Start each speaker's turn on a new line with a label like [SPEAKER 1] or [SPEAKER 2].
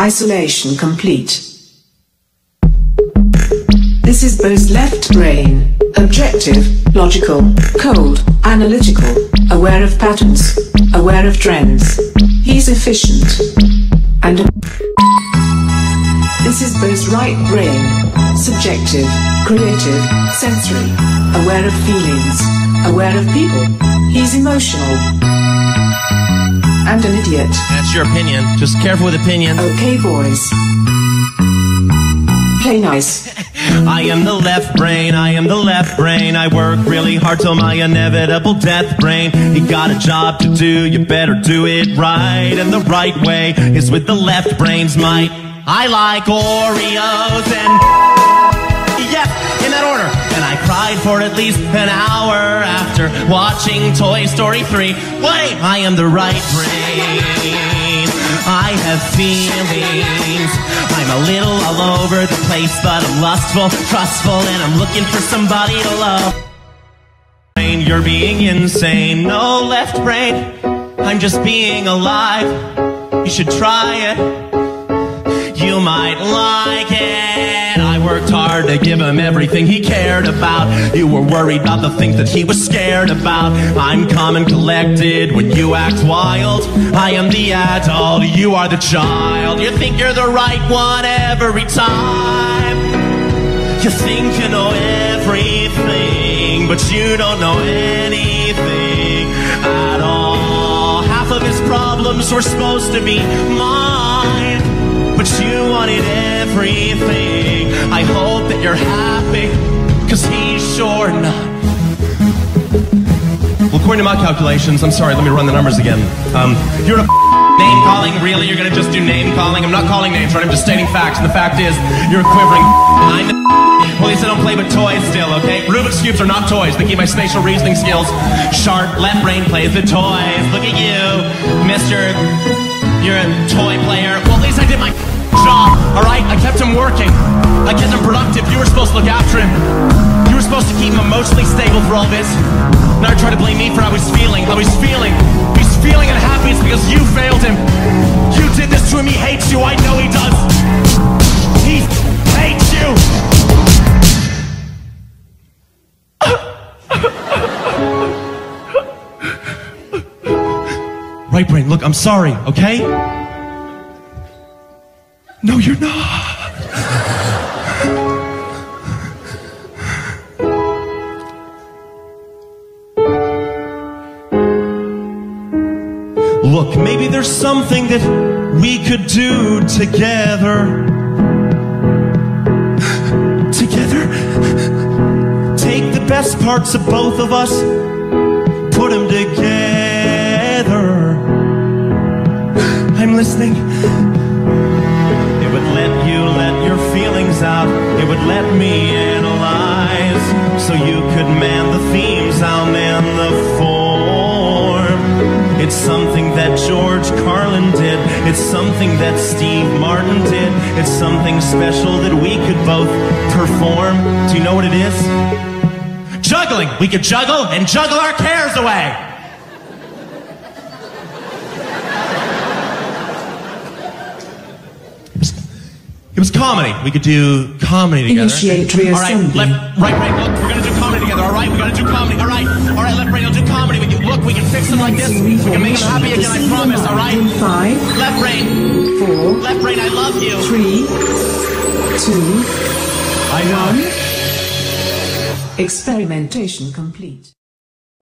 [SPEAKER 1] Isolation complete. This is Bo's left brain. Objective, logical, cold, analytical, aware of patterns, aware of trends. He's efficient. And this is Bo's right brain. Subjective, creative, sensory, aware of feelings, aware of people. He's emotional. And an idiot.
[SPEAKER 2] That's your opinion. Just careful with opinions.
[SPEAKER 1] Okay, boys. Play nice.
[SPEAKER 2] I am the left brain, I am the left brain. I work really hard till my inevitable death brain. You got a job to do, you better do it right. And the right way is with the left brain's might. I like Oreos and I cried for at least an hour after watching Toy Story 3. Wait, I am the right brain. I have feelings. I'm a little all over the place, but I'm lustful, trustful, and I'm looking for somebody to love. You're being insane. No left brain. I'm just being alive. You should try it. You might like it. Worked hard to give him everything he cared about. You were worried about the things that he was scared about. I'm calm and collected when you act wild. I am the adult, you are the child. You think you're the right one every time. You think you know everything, but you don't know anything at all. Half of his problems were supposed to be mine, but you wanted everything. I hope that you're happy, cause he's sure not. Well, according to my calculations, I'm sorry, let me run the numbers again. Um, you're a name calling, really? You're gonna just do name calling? I'm not calling names, right? I'm just stating facts, and the fact is, you're a quivering at least I don't play with toys still, okay? Rubik's Cubes are not toys. They keep my spatial reasoning skills sharp. Left brain plays with toys. Look at you, Mr. You're a toy player. Well, at least I did my job, alright? I kept him working. I kept him productive. You were supposed to look after him. You were supposed to keep him emotionally stable for all this. Now you're trying to blame me for how he's feeling. How he's feeling. He's feeling unhappy. It's because you failed him. You did this to him. He hates you. I know he does. He hates you. Right brain, look, I'm sorry, okay? No, you're not. Look, maybe there's something that we could do together. Together? Take the best parts of both of us, put them together. I'm listening. It would let you let your feelings out. It would let me analyze. So you could man the themes, I'll man the form. It's something that George Carlin did. It's something that Steve Martin did. It's something special that we could both perform. Do you know what it is? Juggling! We could juggle and juggle our cares away! It was comedy. We could do comedy together.
[SPEAKER 1] Initiate
[SPEAKER 2] All right,
[SPEAKER 1] reassembly.
[SPEAKER 2] left, right, right. Look, we're gonna do comedy together. All right, we're gonna do comedy. All right, all right. Left, right. I'll do comedy. We can look. We can fix them like this. We can make them happy again. I promise. All right.
[SPEAKER 1] In five,
[SPEAKER 2] Left brain.
[SPEAKER 1] four,
[SPEAKER 2] Left brain. I love you.
[SPEAKER 1] three, two,
[SPEAKER 2] I know.
[SPEAKER 1] experimentation complete.